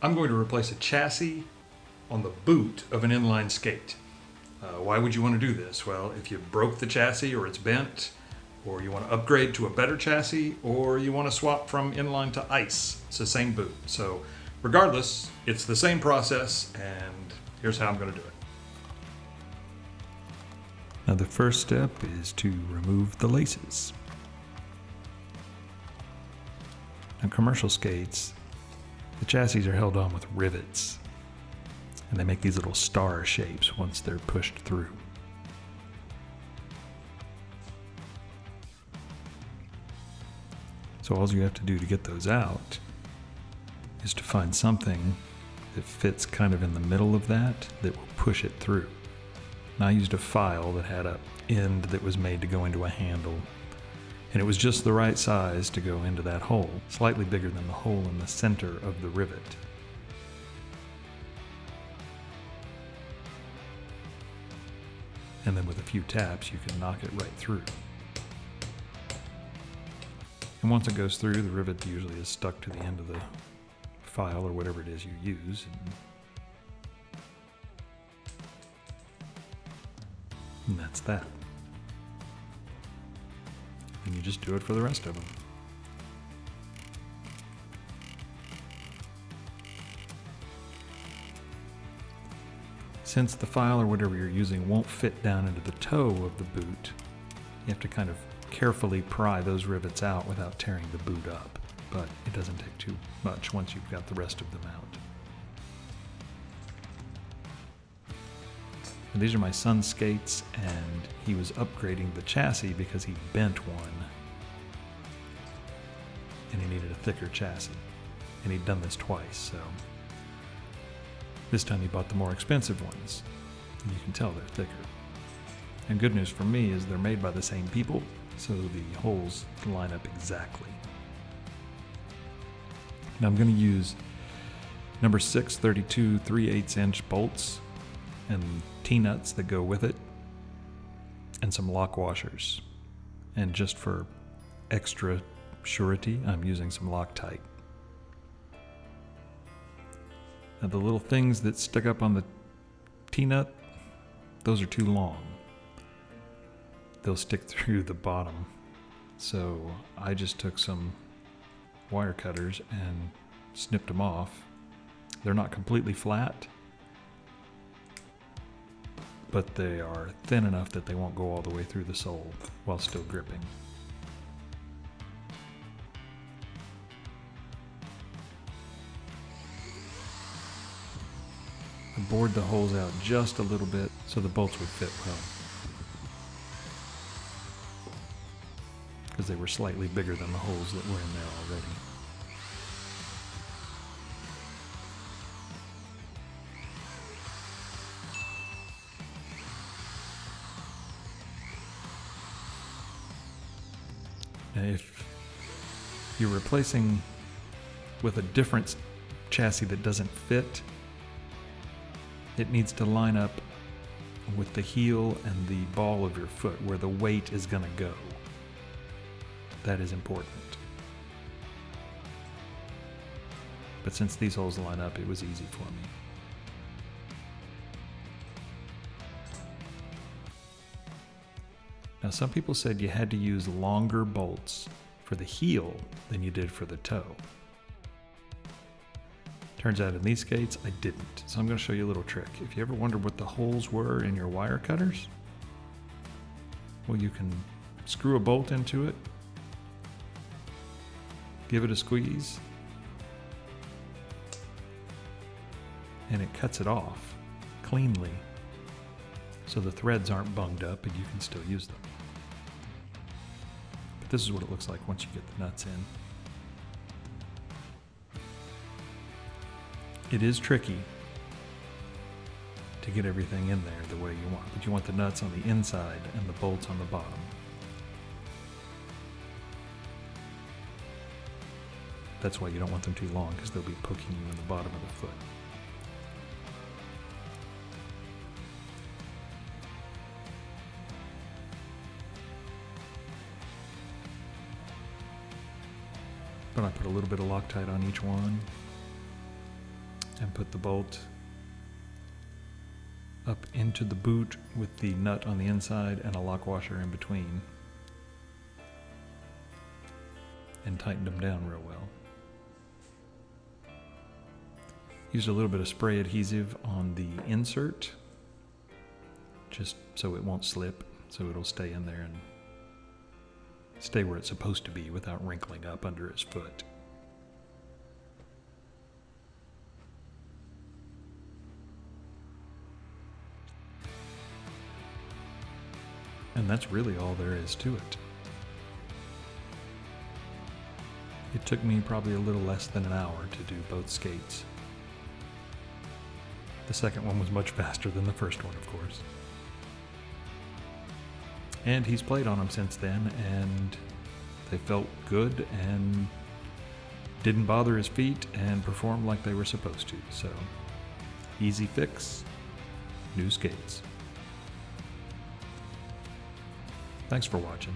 I'm going to replace a chassis on the boot of an inline skate. Uh, why would you want to do this? Well, if you broke the chassis or it's bent, or you want to upgrade to a better chassis, or you want to swap from inline to ice, it's the same boot. So, regardless, it's the same process, and here's how I'm going to do it. Now, the first step is to remove the laces. On commercial skates, the chassis are held on with rivets, and they make these little star shapes once they're pushed through. So all you have to do to get those out is to find something that fits kind of in the middle of that that will push it through. And I used a file that had a end that was made to go into a handle and it was just the right size to go into that hole, slightly bigger than the hole in the center of the rivet. And then with a few taps, you can knock it right through. And once it goes through, the rivet usually is stuck to the end of the file or whatever it is you use. And that's that. And you just do it for the rest of them. Since the file or whatever you're using won't fit down into the toe of the boot, you have to kind of carefully pry those rivets out without tearing the boot up. But it doesn't take too much once you've got the rest of them out. And these are my son's skates, and he was upgrading the chassis because he bent one. And he needed a thicker chassis. And he'd done this twice, so. This time he bought the more expensive ones. And you can tell they're thicker. And good news for me is they're made by the same people, so the holes line up exactly. Now I'm going to use number 6 32 3 8 inch bolts and T-nuts that go with it, and some lock washers. And just for extra surety, I'm using some Loctite. Now the little things that stick up on the T-nut, those are too long. They'll stick through the bottom. So I just took some wire cutters and snipped them off. They're not completely flat, but they are thin enough that they won't go all the way through the sole while still gripping. I bored the holes out just a little bit so the bolts would fit well. Because they were slightly bigger than the holes that were in there already. If you're replacing with a different chassis that doesn't fit, it needs to line up with the heel and the ball of your foot where the weight is going to go. That is important. But since these holes line up, it was easy for me. Now, some people said you had to use longer bolts for the heel than you did for the toe. Turns out in these skates, I didn't. So I'm going to show you a little trick. If you ever wondered what the holes were in your wire cutters, well, you can screw a bolt into it, give it a squeeze, and it cuts it off cleanly so the threads aren't bunged up and you can still use them. This is what it looks like once you get the nuts in. It is tricky to get everything in there the way you want, but you want the nuts on the inside and the bolts on the bottom. That's why you don't want them too long because they'll be poking you in the bottom of the foot. I put a little bit of Loctite on each one. and put the bolt up into the boot with the nut on the inside and a lock washer in between. And tightened them down real well. Used a little bit of spray adhesive on the insert just so it won't slip, so it'll stay in there and stay where it's supposed to be without wrinkling up under his foot. And that's really all there is to it. It took me probably a little less than an hour to do both skates. The second one was much faster than the first one, of course. And he's played on them since then, and they felt good and didn't bother his feet and performed like they were supposed to. So, easy fix, new skates. Thanks for watching.